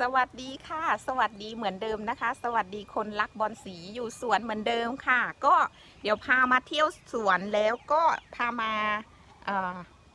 สวัสดีค่ะ สวัสดีเหมือนเดิมนะคะ สวัสดีคนรักบอลสีอยู่สวนเหมือนเดิมค่ะ ก็เดี๋ยวพามาเที่ยวสวนแล้วก็พามา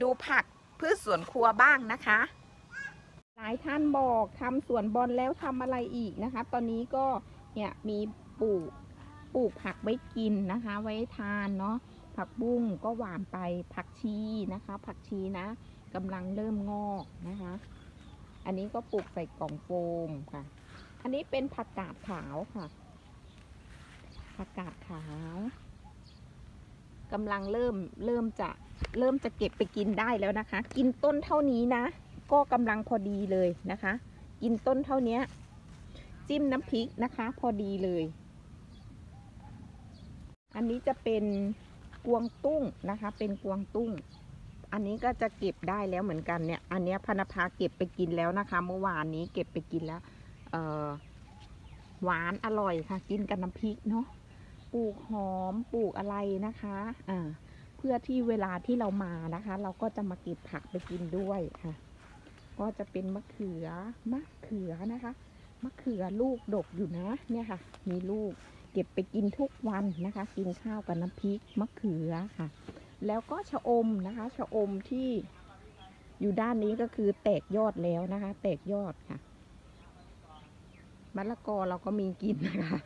ดูผักพืชสวนครัวบ้างนะคะ หลายท่านบอกทำสวนบอลแล้วทำอะไรอีกนะคะ ตอนนี้ก็เนี่ยมีปลูกปลูกผักไว้กินนะคะ ไว้ทานเนาะผักบุ้งก็หวานไปผักชีนะคะ ผักชีนะกำลังเริ่มงอกนะคะ อันนี้ก็ปลูกใส่กล่องโฟมค่ะ อันนี้เป็นผักกาดขาวค่ะ ผักกาดขาวกำลังเริ่มเริ่มจะเริ่มจะเก็บไปกินได้แล้วนะคะ กินต้นเท่านี้นะ ก็กำลังพอดีเลยนะคะ กินต้นเท่านี้จิ้มน้ำพริกนะคะ พอดีเลย อันนี้จะเป็นกวงตุ้งนะคะ เป็นกวงตุ้ง อันนี้ก็จะเก็บได้แล้วเหมือนกันเนี่ย อันนี้พนภาเก็บไปกินแล้วนะคะ เมื่อวานนี้เก็บไปกินแล้ว เออหวานอร่อยค่ะ กินกับน้ำพริกเนาะ ปลูกหอมปลูกอะไรนะคะ อ่า เพื่อที่เวลาที่เรามานะคะ เราก็จะมาเก็บผักไปกินด้วยค่ะ ก็จะเป็นมะเขือมะเขือนะคะ มะเขือลูกดกอยู่นะ เนี่ยค่ะ มีลูกเก็บไปกินทุกวันนะคะ กินข้าวกับน้ำพริกมะเขือค่ะ แล้วก็ชะอมนะคะชะอมที่อยู่ด้านนี้ก็คือแตกยอดแล้วนะคะ แตกยอดค่ะมะละกอเราก็มีกินนะคะ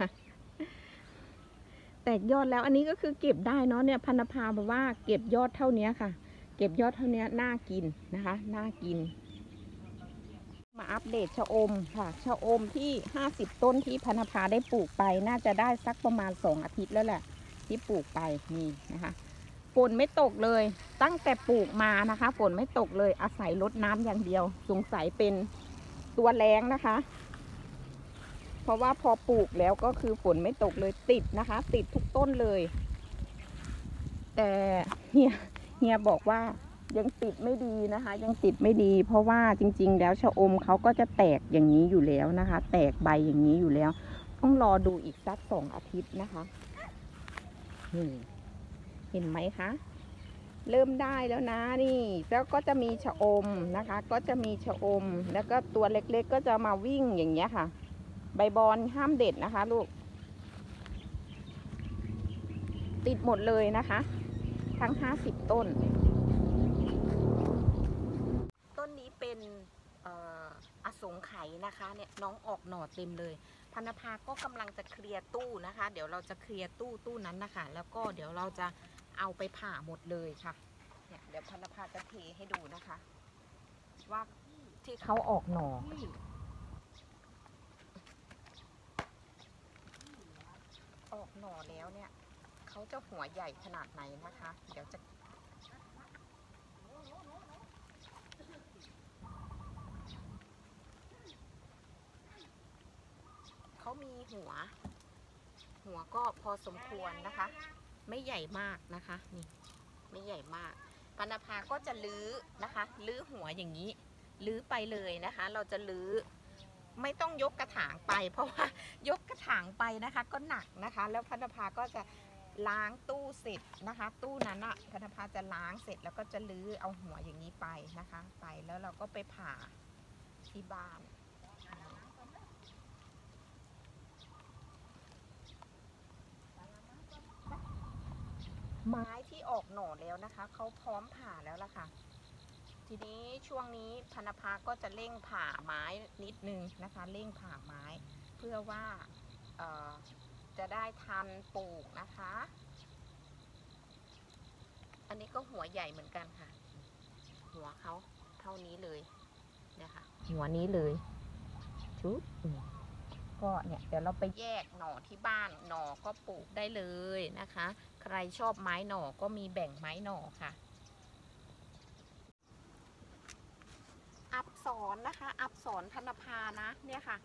แตกยอดแล้วอันนี้ก็คือเก็บได้เนาะเนี่ยพันธภาบอกว่าเก็บยอดเท่านี้ค่ะ เก็บยอดเท่านี้น่ากินนะคะน่ากิน มาอัปเดตชะอมค่ะชะอมที่ห้าสิบต้นที่พันธภาได้ปลูกไป น่าจะได้สักประมาณสองอาทิตย์แล้วแหละ ที่ปลูกไปนี่นะคะ ฝนไม่ตกเลย ตั้งแต่ปลูกมานะคะ ฝนไม่ตกเลยอาศัยรดน้ำอย่างเดียว สงสัยเป็นตัวแรงนะคะ เพราะว่าพอปลูกแล้วก็คือฝนไม่ตกเลยติดนะคะ ติดทุกต้นเลย แต่เฮียเฮียบอกว่ายังติดไม่ดีนะคะ ยังติดไม่ดี เพราะว่าจริง ๆ แล้วชะอมเขาก็จะแตกอย่างนี้อยู่แล้วนะคะ แตกใบอย่างนี้อยู่แล้ว ต้องรอดูอีกสักสองอาทิตย์นะคะนี่ เห็นไหมคะ เริ่มได้แล้วนะนี่ แล้วก็จะมีชะอมนะคะ ก็จะมีชะอม แล้วก็ตัวเล็กๆก็จะมาวิ่งอย่างเงี้ยค่ะ ใบบอลห้ามเด็ดนะคะลูก ติดหมดเลยนะคะ ทั้งห้าสิบต้น ต้นนี้เป็นอสงไขยนะคะเนี่ยน้องออกหน่อเต็มเลย พันธภาก็กำลังจะเคลียร์ตู้นะคะ เดี๋ยวเราจะเคลียร์ตู้ตู้นั้นนะคะ แล้วก็เดี๋ยวเราจะ เอาไปผ่าหมดเลยค่ะเนี่ยเดี๋ยวพันธภาจะเทให้ดูนะคะ ว่าที่เขาออกหน่อออกหน่อแล้วเนี่ยเขาจะหัวใหญ่ขนาดไหนนะคะ เดี๋ยวจะเขามีหัว หัวก็พอสมควรนะคะ ไม่ใหญ่มากนะคะนี่ไม่ใหญ่มากปนภาก็จะลื้อนะคะลื้อหัวอย่างนี้ลื้อไปเลยนะคะ เราจะลื้อไม่ต้องยกกระถางไป เพราะว่ายกกระถางไปนะคะ ก็หนักนะคะ แล้วพันธภาก็จะล้างตู้เสร็จนะคะ ตู้นั้นอะพันธภาจะล้างเสร็จแล้วก็จะลื้อเอาหัวอย่างนี้ไปนะคะ ไปแล้วเราก็ไปผ่าที่บ้าน ไม้ที่ออกหน่อแล้วนะคะเขาพร้อมผ่าแล้วล่ะค่ะ ทีนี้ช่วงนี้พนภาก็จะเร่งผ่าไม้นิดนึงนะคะเร่งผ่าไม้ เพื่อว่าจะได้ทันปลูกนะคะ อันนี้ก็หัวใหญ่เหมือนกันค่ะ หัวเขาเท่านี้เลยนี่ยค่ะหัวนี้เลยชุด ก็เนี่ยเดี๋ยวเราไปแยกหน่อที่บ้านหน่อก็ปลูกได้เลยนะคะ ใครชอบไม้หน่อก็มีแบ่งไม้หน่อค่ะ อับสอนนะคะ อับสอนธนภานะเนี่ยค่ะ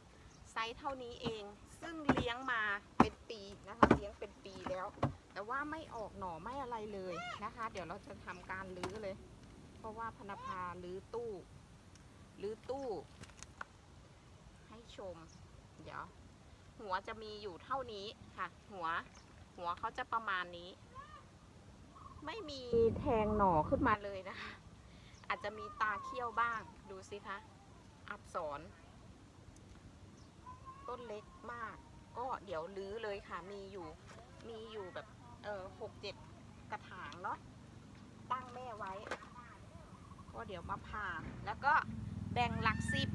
ไซส์เท่านี้เองซึ่งเลี้ยงมาเป็นปีนะคะ เลี้ยงเป็นปีแล้ว แต่ว่าไม่ออกหน่อไม่อะไรเลยนะคะ เดี๋ยวเราจะทำการรื้อเลย เพราะว่าพนภารื้อตู้รื้อตู้ ให้ชม เดี๋ยว หัวจะมีอยู่เท่านี้ค่ะ หัว หัวเขาจะประมาณนี้ ไม่มีแทงหน่อขึ้นมาเลยนะคะ อาจจะมีตาเขี้ยวบ้าง ดูสิคะ อับสอนต้นเล็กมาก ก็เดี๋ยวรื้อเลยค่ะ มีอยู่ มีอยู่แบบ เออหกเจ็ดกระถางเนาะ ตั้งแม่ไว้ ก็เดี๋ยวมาผ่า แล้วก็แบ่งหลักสิบ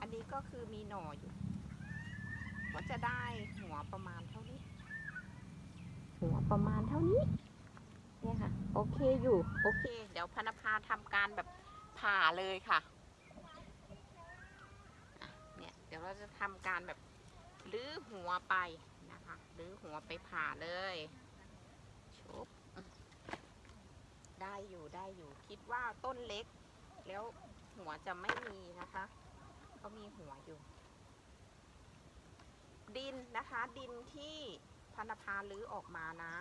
อั นนี้ก็คือมีหน่ออยู่ ก็จะได้หัวประมาณเท่านี้ หัวประมาณเท่านี้ เนี่ยค่ะ โอเคอยู่ โอเค เดี๋ยวพนภาทำการแบบผ่าเลยค่ะอะเนี่ย เดี๋ยวเราจะทำการแบบลื้อหัวไปนะคะลื้อหัวไปผ่าเลยชุบได้อยู่ได้อยู่คิดว่าต้นเล็ก แล้วหัวจะไม่มีนะคะ็มีหัวอยู่ ดินนะคะดินที่พันภาลื้อออกมานะ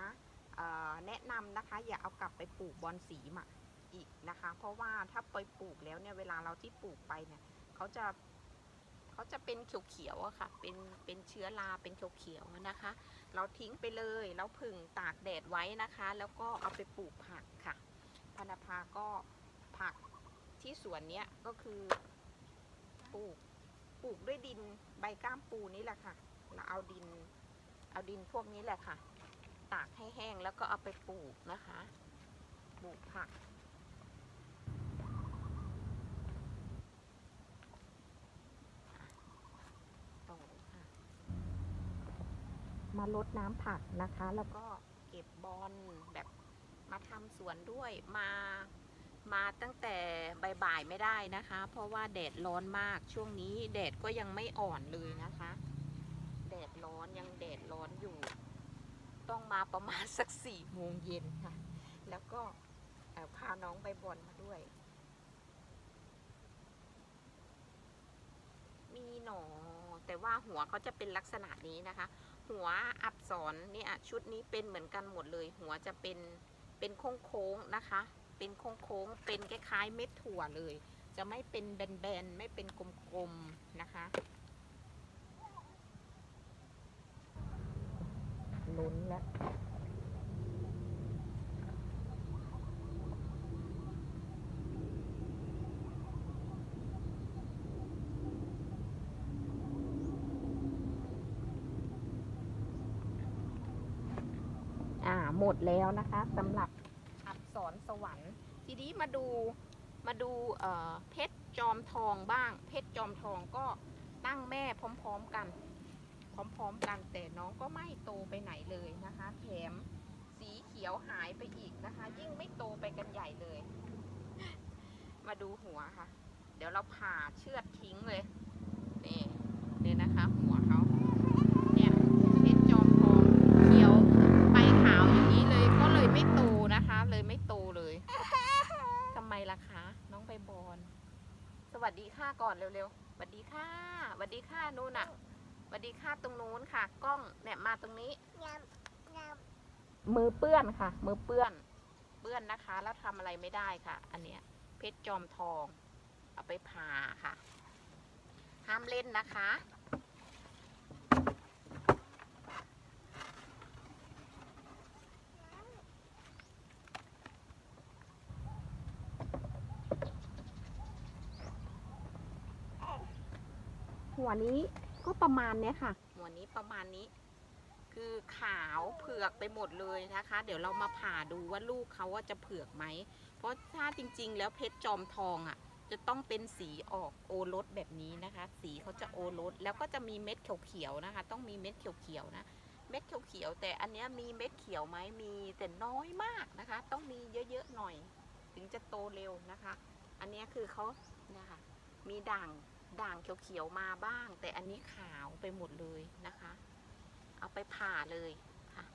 แนะนำนะคะอย่าเอากลับไปปลูกบอนสีมะอีกนะคะ เพราะว่าถ้าไปปลูกแล้วเนี่ยเวลาเราที่ปลูกไปเนี่ยเขาจะเขาจะเป็นเขียวๆอะค่ะ เป็นเป็นเชื้อราเป็นเขียวๆนะคะ เราทิ้งไปเลยแล้วผึ่งตากแดดไว้นะคะ แล้วก็เอาไปปลูกผักค่ะพันธภาก็ผักที่สวนเนี้ยก็คือ ปลูก ปลูกด้วยดินใบก้ามปูนี่แหละค่ะ เราเอาดิน เอาดินพวกนี้แหละค่ะ ตากให้แห้งแล้วก็เอาไปปลูกนะคะ ปลูกผัก มาลดน้ำผักนะคะ แล้วก็เก็บบอลแบบมาทำสวนด้วยมา มาตั้งแต่บ่ายๆไม่ได้นะคะ เพราะว่าแดดร้อนมากช่วงนี้แดดก็ยังไม่อ่อนเลยนะคะ แดดร้อนยังแดดร้อนอยู่ ต้องมาประมาณสักสี่โมงเย็นค่ะ แล้วก็พาน้องไปบอลมาด้วย มีหนอแต่ว่าหัวเขาจะเป็นลักษณะนี้นะคะ หัวอับสรเนี่ยชุดนี้เป็นเหมือนกันหมดเลย หัวจะเป็นเป็นโค้งๆนะคะ เป็นโค้งๆ เป็นคล้ายๆเม็ดถั่วเลย จะไม่เป็นแบนๆ ไม่เป็นกลมๆ นะคะลุ้นแล้วอ่าหมดแล้วนะคะสำหรับ อักษรสวรรค์ ทีนี้มาดูมาดูเอ่อเพชรจอมทองบ้าง เพชรจอมทองก็ตั้งแม่พร้อมๆกัน พร้อมๆกันแต่น้องก็ไม่โตไปไหนเลยนะคะแถมสีเขียวหายไปอีกนะคะ ยิ่งไม่โตไปกันใหญ่เลย มาดูหัวค่ะ เดี๋ยวเราผ่าเชือดทิ้งเลยนี่เนี่ยนะคะ หัวเขาเนี่ยเพชรจอมทองเขียวใบขาวอย่างนี้เลยก็เลยไม่โตนะคะ เลยไม่โตเลยทำไมล่ะคะ น้องใบบอลสวัสดีค่ะ ก่อนเร็วๆสวัสดีค่ะสวัสดีค่ะนู่นน่ะสวัสดีค่ะตรงนู้นค่ะ กล้องเนี่ยมาตรงนี้ มือเปื้อนค่ะ มือเปื้อน เปื้อนนะคะ แล้วทำอะไรไม่ได้ค่ะ อันเนี้ย เพชรจอมทอง เอาไปผ่าค่ะ ห้ามเล่นนะคะ หัวนี้ก็ประมาณเนี้ยค่ะ หัวนี้ประมาณนี้ คือขาวเผือกไปหมดเลยนะคะ เดี๋ยวเรามาผ่าดูว่าลูกเขาว่าจะเผือกไหม เพราะถ้าจริงๆ แล้วเพชรจอมทองอะ จะต้องเป็นสีออกโอรสแบบนี้นะคะ สีเขาจะโอรสแล้วก็จะมีเม็ดเขียวๆนะคะ ต้องมีเม็ดเขียวๆนะเม็ดเขียวๆแต่อันเนี้ยมีเม็ดเขียวไหมมีแต่น้อยมากนะคะ ต้องมีเยอะๆหน่อย ถึงจะโตเร็วนะคะ อันเนี้ยคือเขาเนี่ยค่ะมีด่าง ด่างเขียวๆมาบ้าง แต่อันนี้ขาวไปหมดเลยนะคะ เอาไปผ่าเลยค่ะ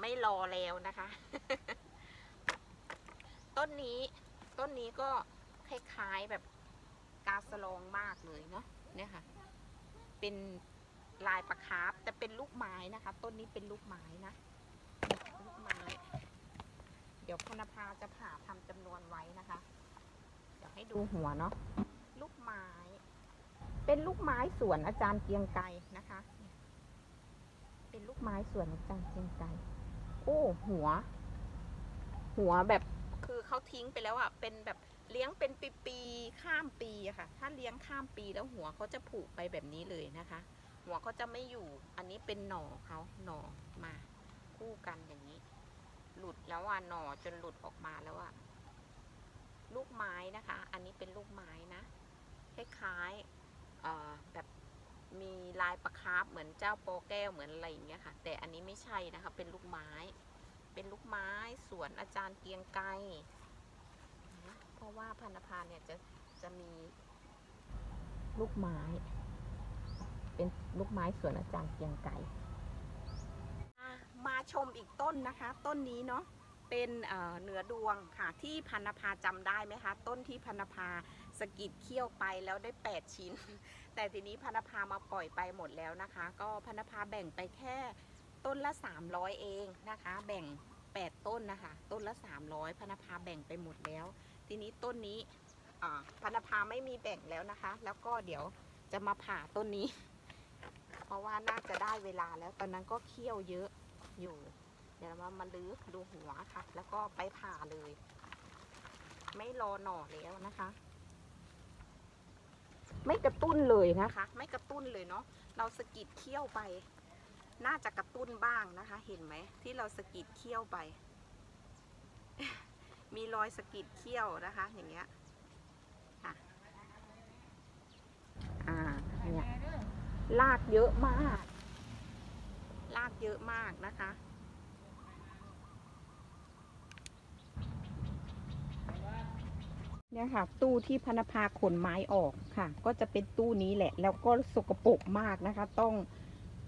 ไม่รอแล้วนะคะ ต้นนี้ต้นนี้ก็คล้ายๆแบบกาสลองมากเลยเนาะเนี่ยค่ะ เป็นลายประคาบแต่เป็นลูกไม้นะคะ ต้นนี้เป็นลูกไม้นะลูกไม้ เดี๋ยวพนภาจะผ่าทำจำนวนไว้นะคะ เดี๋ยวให้ดูหัวเนาะลูกไม้ เป็นลูกไม้สวนอาจารย์เกียงไกรนะคะ เป็นลูกไม้สวนอาจารย์เกียงไกรโอ้หัว หัวแบบคือเขาทิ้งไปแล้วอะ่ะเป็นแบบเลี้ยงเป็นปีๆข้ามปีอะค่ะ ถ้าเลี้ยงข้ามปีแล้วหัวเขาจะผุไปแบบนี้เลยนะคะ หัวเขาจะไม่อยู่ อันนี้เป็นหน่อเขาหน่อมาคู่กันอย่างนี้ หลุดแล้วอะหน่อจนหลุดออกมาแล้วอะลูกไม้นะคะ อันนี้เป็นลูกไม้นะคล้ายๆ แบบมีลายประคาบเหมือนเจ้าโปแก้วเหมือนอะไรอย่างเงี้ยค่ะ แต่อันนี้ไม่ใช่นะคะเป็นลูกไม้ เป็นลูกไม้สวนอาจารย์เกียงไกรเพราะว่าพันธพาเนี่ยจะจะมีลูกไม้ เป็นลูกไม้สวนอาจารย์เกียงไกรมาชมอีกต้นนะคะ ต้นนี้เนาะ เป็นเเหนือดวงค่ะที่พันธพาจำได้ไหมคะต้นที่พันธพาสกิดเขี้ยวไปแล้วได้ 8 ชิ้น แต่ทีนี้พันธพามาปล่อยไปหมดแล้วนะคะ ก็พันธพาแบ่งไปแค่ต้นละ 300 เองนะคะ แบ่ง 8 ต้นนะคะ ต้นละ 300พันธพาแบ่งไปหมดแล้ว ทีนี้ต้นนี้พันธพาไม่มีแบ่งแล้วนะคะ แล้วก็เดี๋ยวจะมาผ่าต้นนี้ เพราะว่าน่าจะได้เวลาแล้วตอนนั้นก็เคี่ยวเยอะอยู่ เดี๋ยวเรามาลื้อดูหัวค่ะ แล้วก็ไปผ่าเลย ไม่รอหน่อแล้วนะคะ ไม่กระตุ้นเลยนะคะ ไม่กระตุ้นเลยเนาะเราสะกิดเคี่ยวไป น่าจะกระตุ้นบ้างนะคะ เห็นไหมที่เราสะกิดเคี่ยวไป มีรอยสะกิดเคี่ยวนะคะ อย่างเงี้ยค่ะอ่าเนี่ยลากเยอะมาก ลากเยอะมากนะคะ เนี่ยค่ะ ตู้ที่พนภาขนไม้ออกค่ะ ก็จะเป็นตู้นี้แหละ แล้วก็สกปรกมากนะคะ ต้อง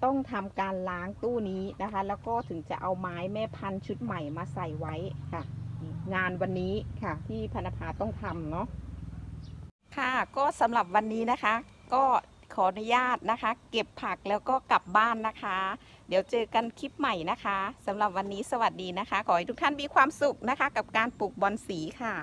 ต้องทำการล้างตู้นี้นะคะ แล้วก็ถึงจะเอาไม้แม่พันธุ์ชุดใหม่มาใส่ไว้ค่ะ งานวันนี้ค่ะ ที่พนภาต้องทำเนาะค่ะก็สำหรับวันนี้นะคะ ก็ขออนุญาตนะคะ เก็บผักแล้วก็กลับบ้านนะคะ เดี๋ยวเจอกันคลิปใหม่นะคะสำหรับวันนี้สวัสดีนะคะ ขอให้ทุกท่านมีความสุขนะคะ กับการปลูกบอนสีค่ะ